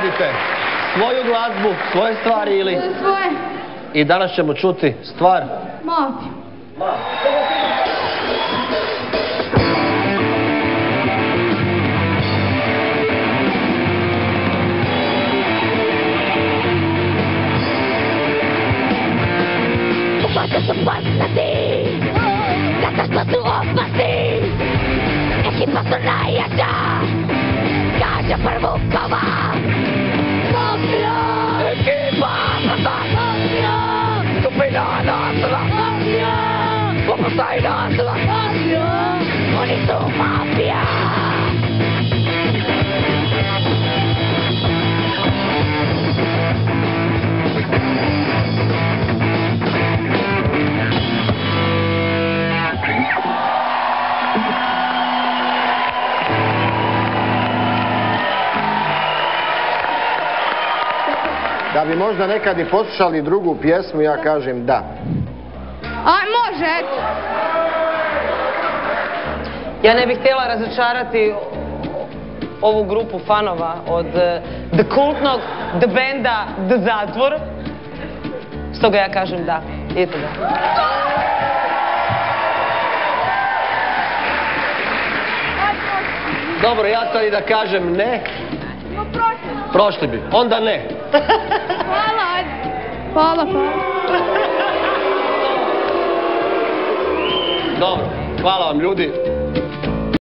volite? Svoju glazbu, svoje stvari ili... Svoje. I danas ćemo čuti stvar. Mafiju. Upašte su poznati Zato što su opasni Ekipa su najjača Kaže prvu komad Opasaj nasila Mafija Oni su mafija Da bi možda nekad i poslušali drugu pjesmu, ja kažem da. A, može, eto. Ja ne bih htjela razočarati ovu grupu fanova od eh, The Kultnog, The Benda, The Zatvor. Stoga ja kažem da. Idite da. Dobro, ja sad i da kažem ne, Ma prošli. prošli bi. Onda ne. Hvala. Hvala, hvala. Dobro, hvala vam ljudi.